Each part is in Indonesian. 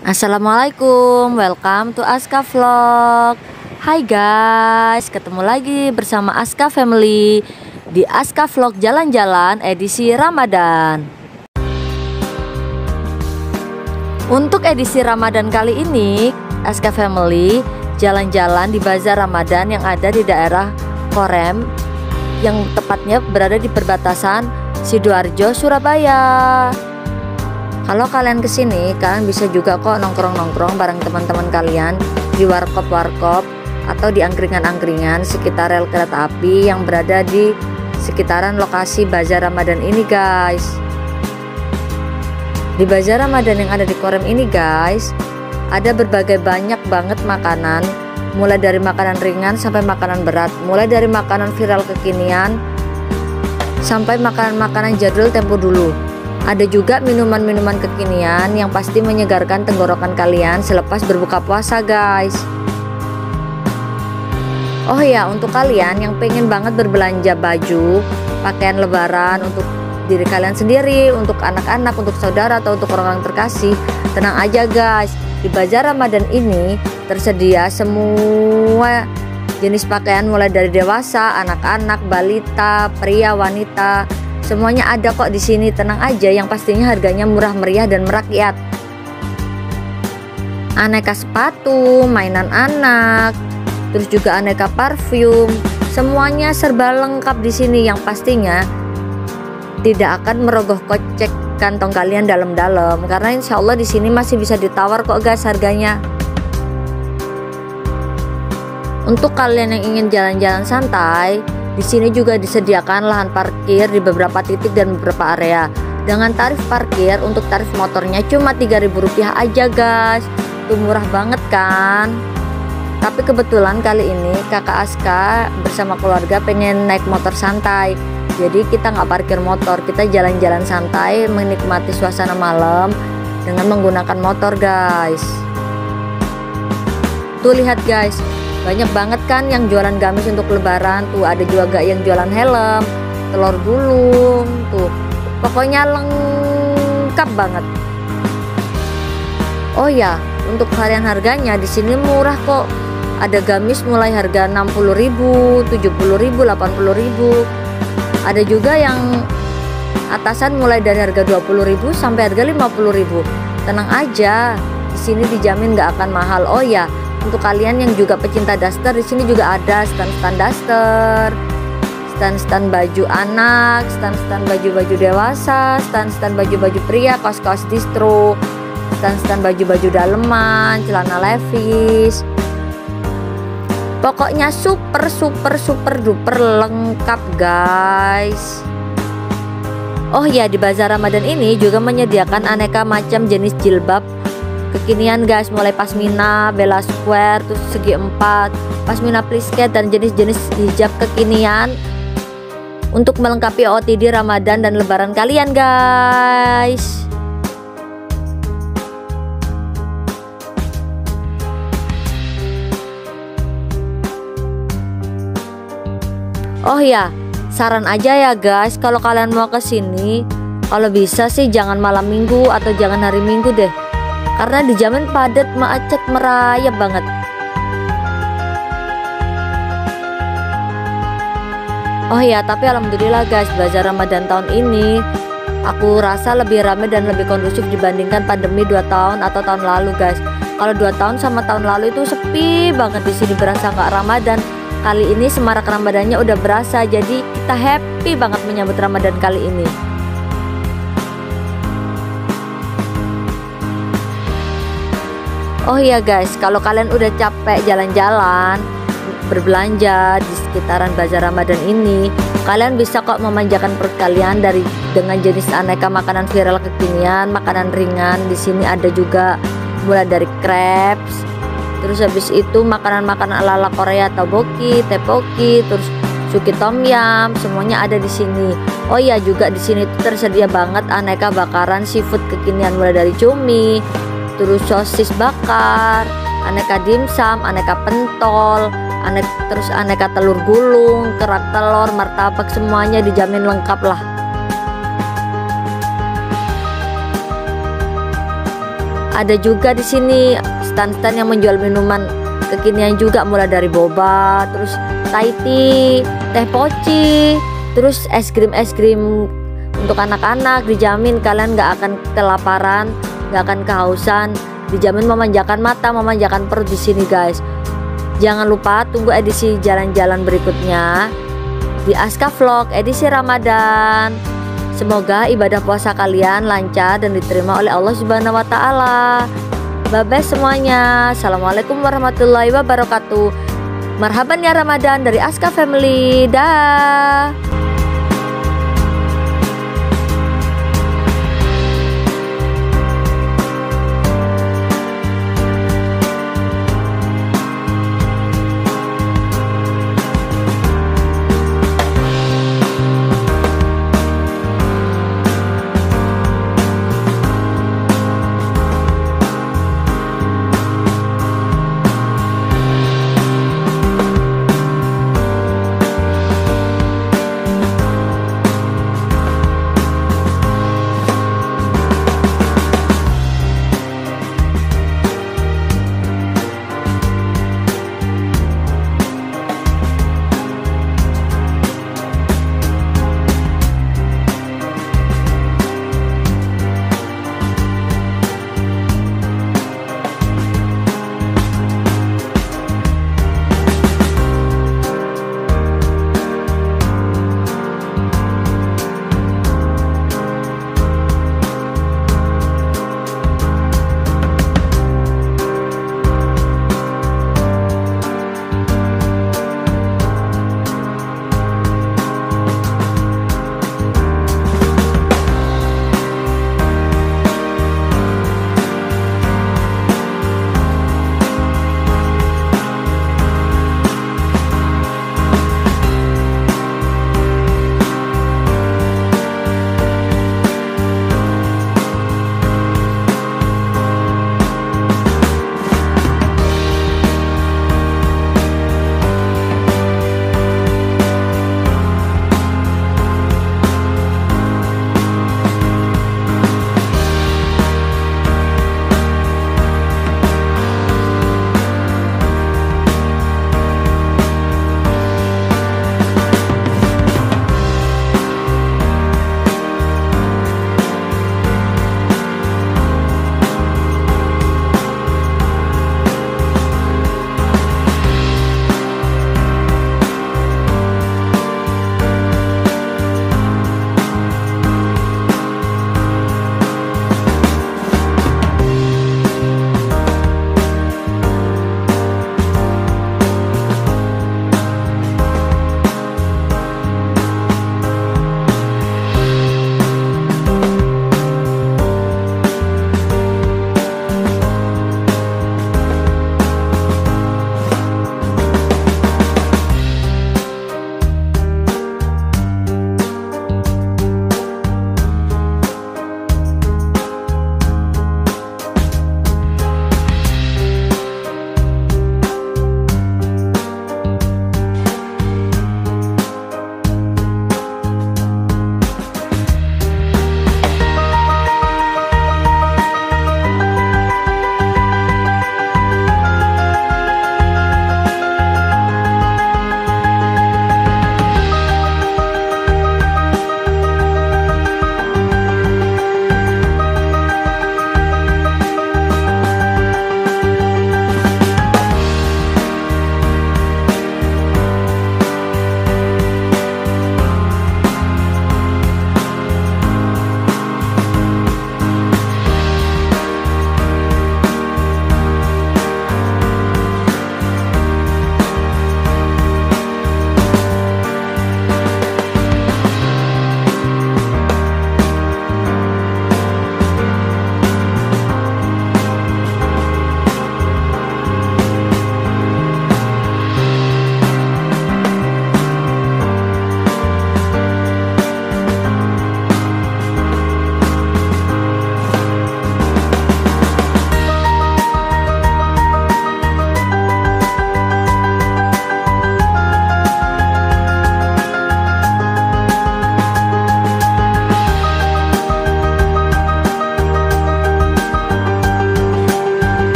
Assalamualaikum, welcome to Aska Vlog. Hai guys, ketemu lagi bersama Aska Family Di Aska Vlog Jalan-Jalan edisi Ramadan. Untuk edisi Ramadan kali ini Aska Family jalan-jalan di Bazar Ramadan yang ada di daerah Korem Yang tepatnya berada di perbatasan Sidoarjo, Surabaya kalau kalian ke sini, kalian bisa juga kok nongkrong-nongkrong bareng teman-teman kalian di warkop-warkop atau di angkringan-angkringan sekitar rel kereta api yang berada di sekitaran lokasi Bazar Ramadan ini guys. Di Bazar Ramadan yang ada di Korem ini guys, ada berbagai banyak banget makanan, mulai dari makanan ringan sampai makanan berat, mulai dari makanan viral kekinian sampai makanan-makanan jadul tempo dulu. Ada juga minuman-minuman kekinian yang pasti menyegarkan tenggorokan kalian selepas berbuka puasa guys. Oh ya untuk kalian yang pengen banget berbelanja baju pakaian lebaran untuk diri kalian sendiri untuk anak-anak untuk saudara atau untuk orang-orang terkasih tenang aja guys. Di Bazar Ramadan ini tersedia semua jenis pakaian mulai dari dewasa, anak-anak, balita, pria, wanita Semuanya ada kok di sini, tenang aja yang pastinya harganya murah meriah dan merakyat. Aneka sepatu, mainan anak, terus juga aneka parfum, semuanya serba lengkap di sini yang pastinya tidak akan merogoh kocek kantong kalian dalam-dalam karena insya Allah di sini masih bisa ditawar kok guys harganya. Untuk kalian yang ingin jalan-jalan santai, di sini juga disediakan lahan parkir di beberapa titik dan beberapa area. Dengan tarif parkir untuk tarif motornya cuma Rp3.000 aja guys. Itu murah banget kan? Tapi kebetulan kali ini kakak Aska bersama keluarga pengen naik motor santai. Jadi kita nggak parkir motor, kita jalan-jalan santai menikmati suasana malam dengan menggunakan motor guys. Tuh lihat guys, banyak banget kan yang jualan gamis untuk lebaran tuh. Ada juga yang jualan helm telur gulung tuh. Pokoknya lengkap banget. Oh ya untuk varian harganya di sini murah kok. Ada gamis mulai harga 60.000 70.000 80.000 ada juga yang atasan mulai dari harga 20.000 sampai harga 50.000 tenang aja di sini dijamin gak akan mahal. Oh ya untuk kalian yang juga pecinta daster di sini juga ada stand-stand daster stand-stand baju anak stand-stand baju-baju dewasa stand-stand baju-baju pria kaos-kaos distro stand-stand baju-baju daleman celana levis. Pokoknya super super super duper lengkap guys. Oh ya di bazar Ramadan ini juga menyediakan aneka macam jenis jilbab kekinian guys. Mulai pasmina, bella square, terus segi empat, pasmina plisket dan jenis-jenis hijab kekinian untuk melengkapi OTD Ramadan dan Lebaran kalian guys. Oh ya, saran aja ya guys, kalau kalian mau ke sini, kalau bisa sih jangan malam minggu atau jangan hari minggu deh karena dijamin padat macet merayap banget Oh ya, tapi alhamdulillah guys, bazar Ramadan tahun ini aku rasa lebih ramai dan lebih kondusif dibandingkan pandemi 2 tahun atau tahun lalu guys. Kalau 2 tahun sama tahun lalu itu sepi banget di sini berasa nggak Ramadan. Kali ini semarak Ramadannya udah berasa, jadi kita happy banget menyambut Ramadan kali ini. Oh iya guys, kalau kalian udah capek jalan-jalan, berbelanja di sekitaran Bazar Ramadan ini, kalian bisa kok memanjakan perut kalian dari dengan jenis aneka makanan viral kekinian, makanan ringan. Di sini ada juga mulai dari crepes, terus habis itu makanan-makanan ala-ala Korea tteokbokki, tteokbokki, terus suki tom yum, semuanya ada di sini. Oh iya juga di sini tersedia banget aneka bakaran seafood kekinian mulai dari cumi, terus sosis bakar aneka dimsum aneka pentol anek terus aneka telur gulung kerak telur martabak semuanya dijamin lengkap lah. Ada juga di sini stand-stand yang menjual minuman kekinian juga mulai dari boba, terus Thai tea, teh poci, terus es krim es krim untuk anak-anak dijamin kalian gak akan kelaparan, gak akan kehausan, dijamin memanjakan mata, memanjakan perut di sini guys. Jangan lupa tunggu edisi jalan-jalan berikutnya di Aska Vlog edisi Ramadan. Semoga ibadah puasa kalian lancar dan diterima oleh Allah Subhanahu wa taala. Bye bye semuanya. Assalamualaikum warahmatullahi wabarakatuh. Marhaban ya Ramadan dari Aska Family. Dah.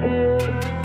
Música